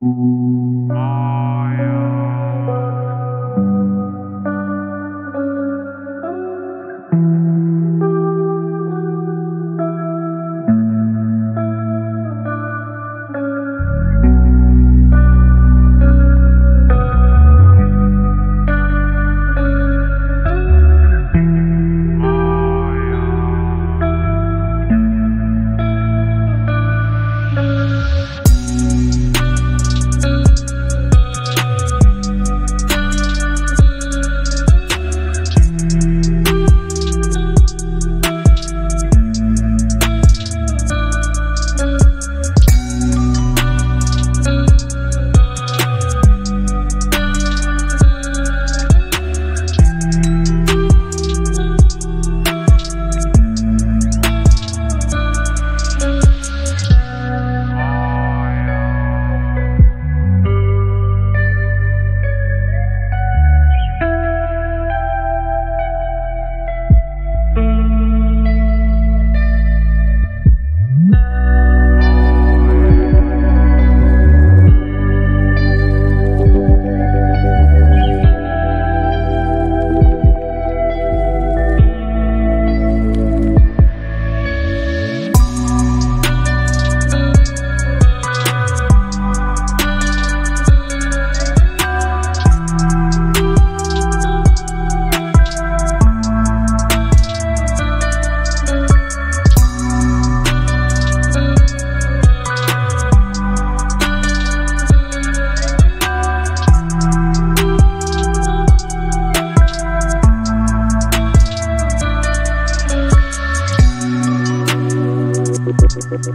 Música Thank